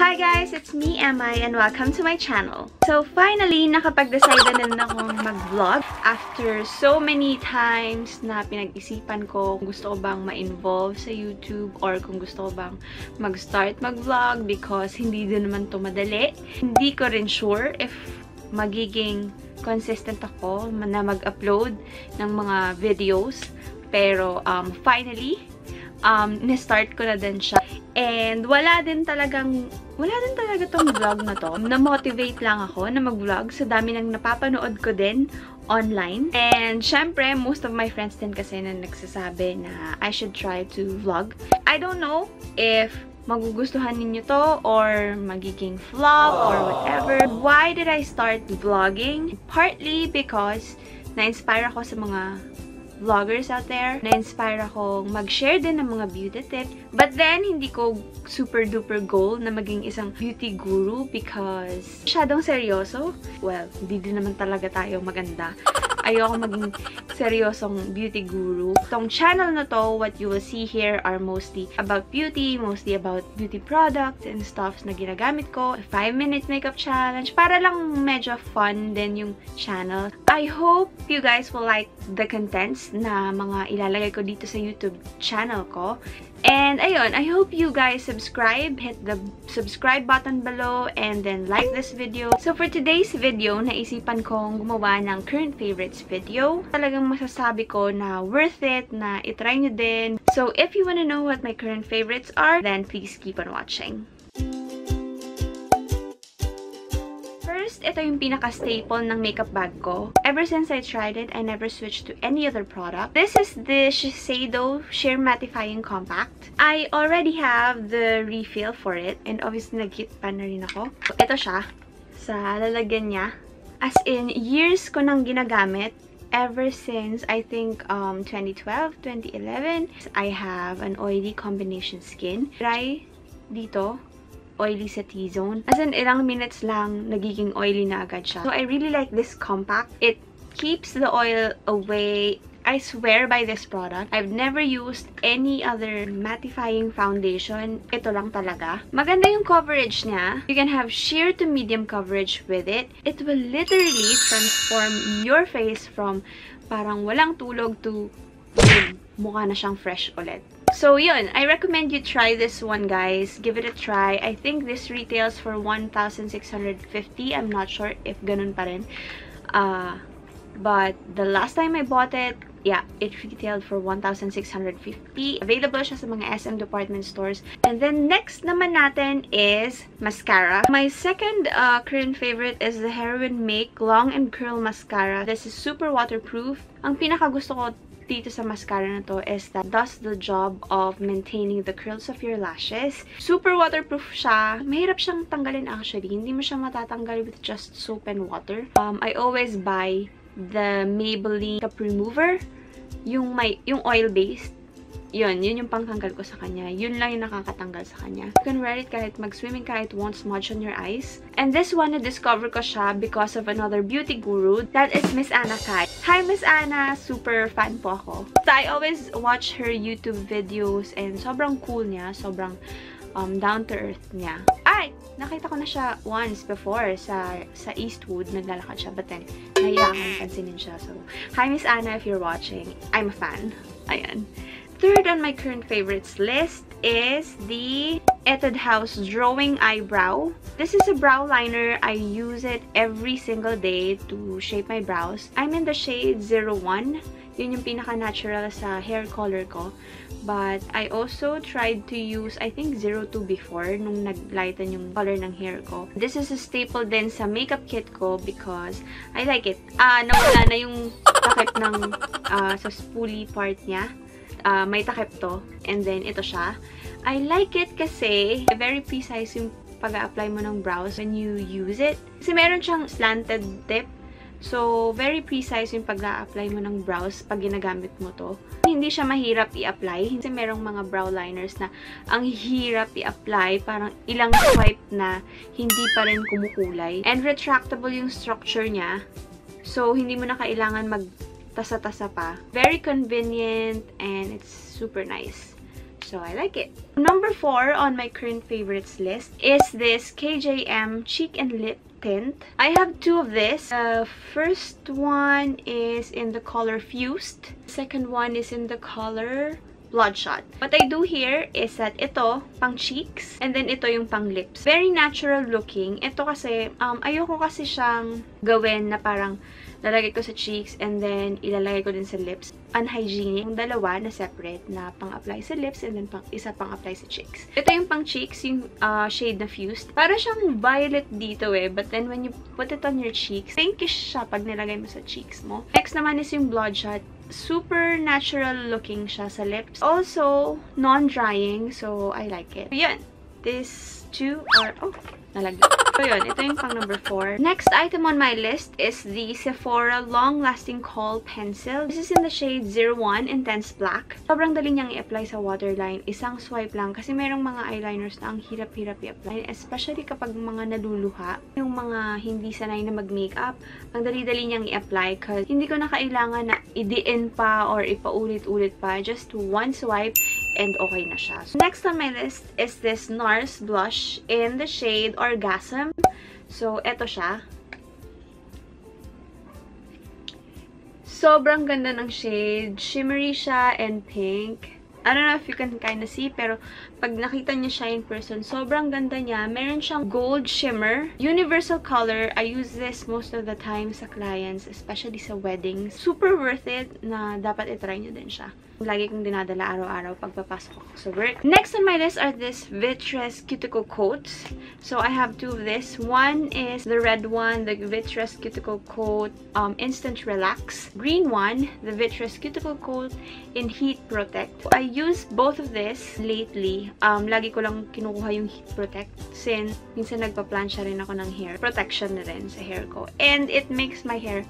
Hi guys! It's me, Emma, and welcome to my channel. So finally, nakapag-decide na din akong mag-vlog after so many times na pinag-isipan ko kung gusto ko bang ma-involve sa YouTube or kung gusto ko bang mag-start mag-vlog because hindi din naman to madali. Hindi ko rin sure if magiging consistent ako na mag-upload ng mga videos. Pero um, finally, um, ni-start ko na din siya. And wala din talagang, wala din talaga tong vlog na to. Na-motivate lang ako na mag-vlog sa dami ng napapanood ko din online. And syempre, most of my friends din kasi na nagsasabi na I should try to vlog. I don't know if magugustuhan ninyo to or magiging flop or whatever. Why did I start vlogging? Partly because na-inspire ako sa mga vloggers out there. Na-inspire akong mag-share din ng mga beauty tips. But then, hindi ko super duper goal na maging isang beauty guru because masyadong seryoso. Well, hindi din naman talaga tayo maganda. Ayoko maging seryosong beauty guru. Tong channel na to, what you will see here are mostly about beauty, mostly about beauty products and stuffs na ginagamit ko. 5 minute makeup challenge. Para lang medyo fun din yung channel. I hope you guys will like the contents na mga ilalagay ko dito sa YouTube channel ko. And ayun, I hope you guys subscribe, hit the subscribe button below, and then like this video. So for today's video, naisipan kong gumawa ng current favorites video. Talagang masasabi ko na worth it, na itry nyo din. So if you wanna know what my current favorites are, then please keep on watching. First, ito yung pinaka-staple ng makeup bag ko. Ever since I tried it, I never switched to any other product. This is the Shiseido Sheer Mattifying Compact. I already have the refill for it, and obviously nag-hit pa na rin ako. So, ito siya, sa lalagyan niya. As in, years ko nang ginagamit ever since I think um 2012, 2011. I have an oily combination skin. Dry dito oily sa T-zone. As in, ilang minutes lang, nagiging oily na agad siya. So, I really like this compact. It keeps the oil away. I swear by this product. I've never used any other mattifying foundation. Ito lang talaga. Maganda yung coverage niya. You can have sheer to medium coverage with it. It will literally transform your face from parang walang tulog to mukha na siyang fresh ulit. So, yun. I recommend you try this one, guys. Give it a try. I think this retails for 1,650. I'm not sure if ganun pa rin. Uh, but the last time I bought it, yeah, it retailed for 1,650. Available siya sa mga SM department stores. And then, next naman natin is mascara. My second uh, current favorite is the Heroin Make Long and Curl Mascara. This is super waterproof. Ang pinaka gusto ko dito sa mascara na to is that does the job of maintaining the curls of your lashes. Super waterproof siya. Mahirap siyang tanggalin actually. Hindi mo siya matatanggal with just soap and water. Um, I always buy the Maybelline Cup Remover. Yung, may, yung oil-based. Yun, yun yung pangtanggal ko sa kanya. Yun lang yung nakakatanggal sa kanya. You can wear it kahit mag-swimming ka, it won't smudge on your eyes. And this one, na-discover ko siya because of another beauty guru. That is Miss Anna Kai. Hi, Miss Anna! Super fan po ako. So, I always watch her YouTube videos and sobrang cool niya. Sobrang um, down-to-earth niya. Ay! Nakita ko na siya once before sa sa Eastwood. Naglalakad siya. But then, nahiya akong pansinin siya. So, hi, Miss Anna, if you're watching. I'm a fan. Ayan. Third on my current favorites list is the Etude House Drawing Eyebrow. This is a brow liner. I use it every single day to shape my brows. I'm in the shade 01. Yun yung pinaka-natural sa hair color ko. But I also tried to use, I think, 02 before nung nag-lighten yung color ng hair ko. This is a staple din sa makeup kit ko because I like it. Ah, nawala na yung takip ng uh, sa spoolie part niya uh, may takip to. And then, ito siya. I like it kasi very precise yung pag-apply mo ng brows when you use it. Kasi meron siyang slanted tip. So, very precise yung pag-apply mo ng brows pag ginagamit mo to. Hindi siya mahirap i-apply. Kasi merong mga brow liners na ang hirap i-apply. Parang ilang swipe na hindi pa rin kumukulay. And retractable yung structure niya. So, hindi mo na kailangan mag tasa-tasa pa. Very convenient and it's super nice. So, I like it. Number 4 on my current favorites list is this KJM Cheek and Lip tint. I have two of this. The first one is in the color Fused. second one is in the color Bloodshot. What I do here is that ito, pang cheeks, and then ito yung pang lips. Very natural looking. Ito kasi, um, ayoko kasi siyang gawin na parang lalagay ko sa cheeks and then ilalagay ko din sa lips. Unhygienic. Yung dalawa na separate na pang-apply sa lips and then pang, isa pang-apply sa cheeks. Ito yung pang cheeks, yung uh, shade na fused. Para siyang violet dito eh, but then when you put it on your cheeks, pinkish siya pag nilagay mo sa cheeks mo. Next naman is yung Bloodshot. Super natural looking siya sa lips. Also, non-drying, so I like it. Yan. These two are... Oh, nalagyan. So, yun. Ito yung pang number 4. Next item on my list is the Sephora Long Lasting Kohl Pencil. This is in the shade 01 Intense Black. Sobrang dali niyang i-apply sa waterline. Isang swipe lang. Kasi merong mga eyeliners na ang hirap-hirap i-apply. Especially kapag mga naluluha. Yung mga hindi sanay na mag-makeup. Ang dali-dali niyang i-apply. Kasi hindi ko na kailangan na idiin pa or ipaulit-ulit pa. Just one swipe and okay na siya. Next on my list is this NARS blush in the shade Orgasm. So, eto siya. Sobrang ganda ng shade. Shimmery siya and pink. I don't know if you can kind of see, pero pag nakita niyo siya in person, sobrang ganda niya. Meron siyang gold shimmer. Universal color. I use this most of the time sa clients, especially sa weddings. Super worth it na dapat itry niyo din siya. Lagi kong dinadala araw-araw pagpapasok ako sa work. Next on my list are this Vitreous Cuticle Coats. So, I have two of this. One is the red one, the Vitreous Cuticle Coat um, Instant Relax. Green one, the Vitreous Cuticle Coat in Heat Protect. I use both of this lately. Um, lagi ko lang kinukuha yung Heat Protect since minsan nagpa-plancha rin ako ng hair. Protection na rin sa hair ko. And it makes my hair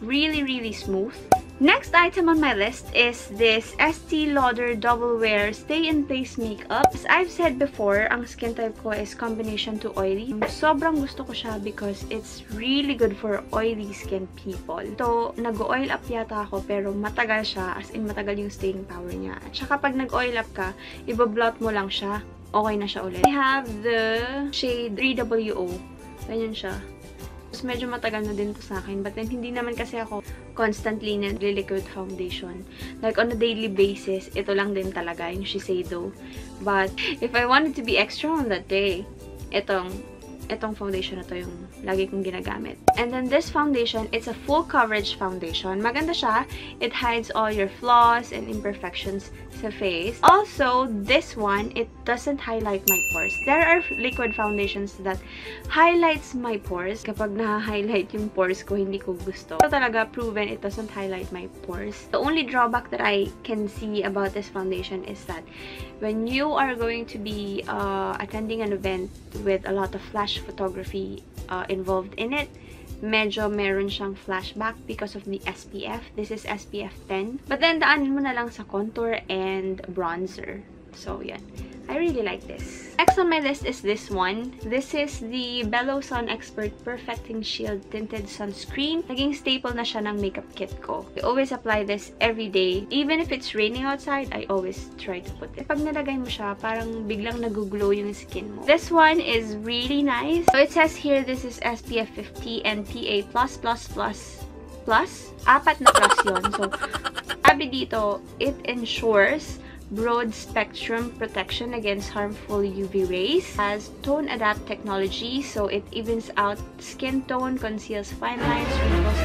really, really smooth. Next item on my list is this Estee Lauder Double Wear Stay in Place Makeup. As I've said before, ang skin type ko is combination to oily. Sobrang gusto ko siya because it's really good for oily skin people. So, nag-oil up yata ako pero matagal siya. As in, matagal yung staying power niya. At saka pag nag-oil up ka, ibablot mo lang siya. Okay na siya ulit. I have the shade 3WO. Ganyan siya. So, medyo matagal na din to sa akin. But then, hindi naman kasi ako constantly nag-liquid foundation. Like, on a daily basis, ito lang din talaga, yung Shiseido. But, if I wanted to be extra on that day, itong itong foundation na to yung lagi kong ginagamit. And then this foundation, it's a full coverage foundation. Maganda siya. It hides all your flaws and imperfections sa face. Also, this one, it doesn't highlight my pores. There are liquid foundations that highlights my pores. Kapag na-highlight yung pores ko, hindi ko gusto. So talaga, proven it doesn't highlight my pores. The only drawback that I can see about this foundation is that when you are going to be uh, attending an event with a lot of flash photography uh, involved in it, medyo meron siyang flashback because of the SPF. This is SPF 10. But then, daanin mo na lang sa contour and bronzer. So, yan. I really like this. Next on my list is this one. This is the Bello Sun Expert Perfecting Shield Tinted Sunscreen. Naging staple na siya ng makeup kit ko. I always apply this every day. Even if it's raining outside, I always try to put it. Pag nalagay mo siya, parang biglang naguglow yung skin mo. This one is really nice. So it says here, this is SPF 50 and PA+++++. Apat na plus yon So, sabi dito, it ensures broad spectrum protection against harmful UV rays, has tone adapt technology so it evens out skin tone, conceals fine lines, wrinkles,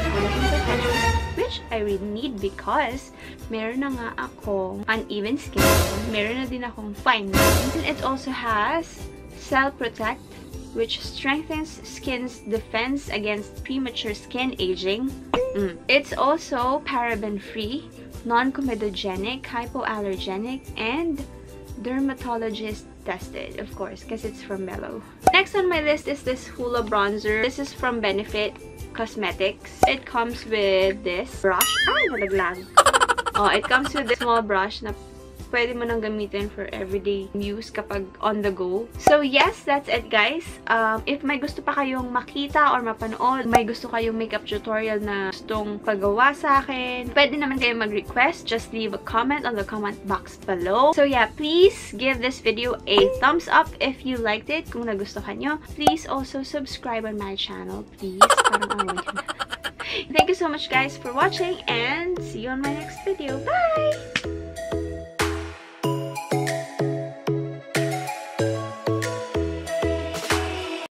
which I really need because meron na nga akong uneven skin tone, meron na din akong fine lines. And it also has Cell Protect which strengthens skin's defense against premature skin aging. Mm. It's also paraben-free, non-comedogenic, hypoallergenic, and dermatologist tested, of course, because it's from Mellow. Next on my list is this Hoola bronzer. This is from Benefit Cosmetics. It comes with this brush. Nalaglag. Oh, it comes with this small brush na pwede mo nang gamitin for everyday use kapag on the go. So, yes, that's it, guys. Um, if may gusto pa kayong makita or mapanood, may gusto kayong makeup tutorial na gustong pagawa sa akin, pwede naman kayo mag-request. Just leave a comment on the comment box below. So, yeah, please give this video a thumbs up if you liked it. Kung nagustuhan nyo, please also subscribe on my channel, please. Parang away. Thank you so much guys for watching and see you on my next video. Bye!